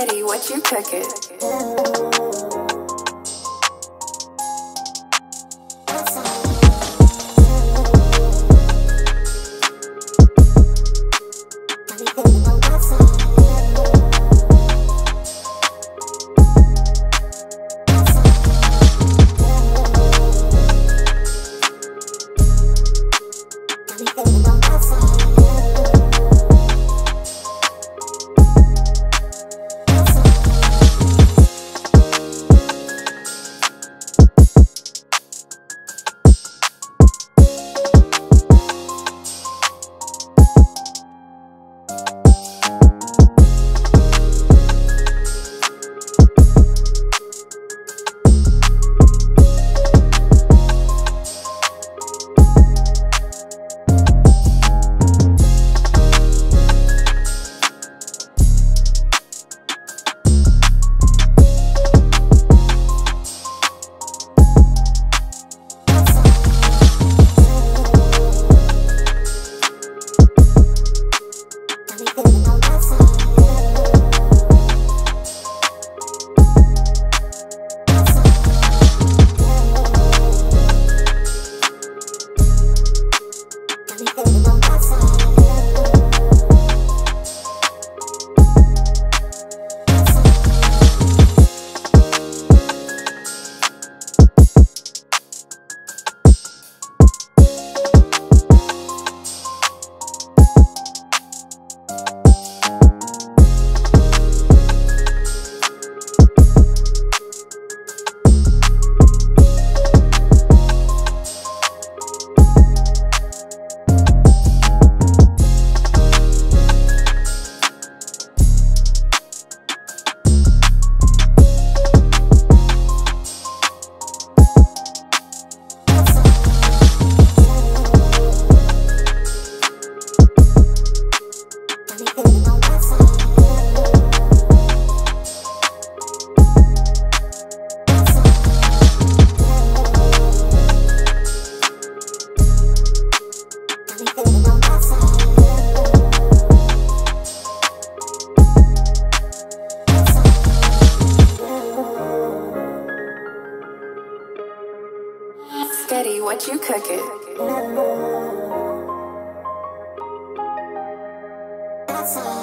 What you cooking? What you cooking? That's.